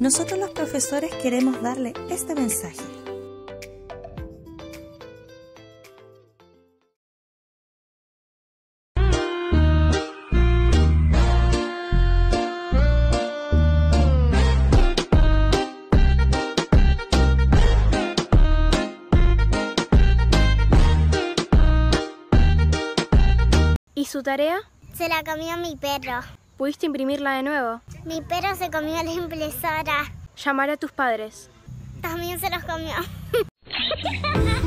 Nosotros los profesores queremos darle este mensaje. ¿Y su tarea? Se la comió mi perro. ¿Pudiste imprimirla de nuevo? Mi perro se comió la impresora. Llamar a tus padres. También se los comió.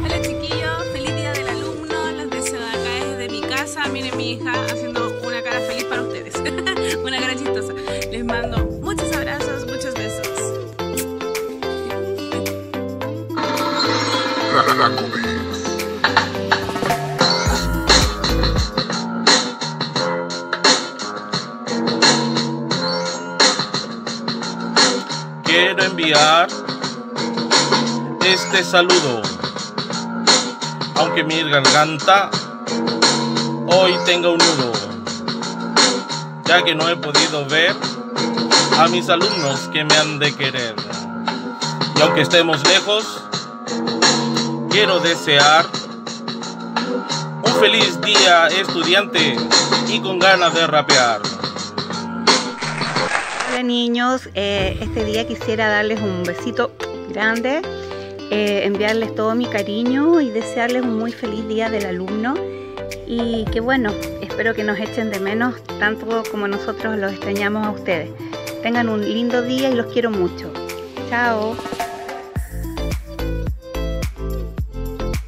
Hola chiquillos, feliz día del alumno. Les deseo de acá desde mi casa. Miren mi hija haciendo una cara feliz para ustedes. una cara chistosa. Les mando muchos abrazos, muchos besos. Quiero enviar este saludo, aunque mi garganta hoy tenga un nudo, ya que no he podido ver a mis alumnos que me han de querer. Y aunque estemos lejos, quiero desear un feliz día estudiante y con ganas de rapear. Niños, eh, este día quisiera darles un besito grande, eh, enviarles todo mi cariño y desearles un muy feliz día del alumno y que bueno, espero que nos echen de menos tanto como nosotros los extrañamos a ustedes. Tengan un lindo día y los quiero mucho. Chao.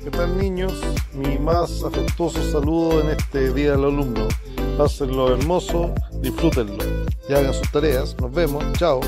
¿Qué tal niños? Mi más afectuoso saludo en este Día del Alumno. Pásenlo hermoso, disfrútenlo y hagan sus tareas. Nos vemos, chao.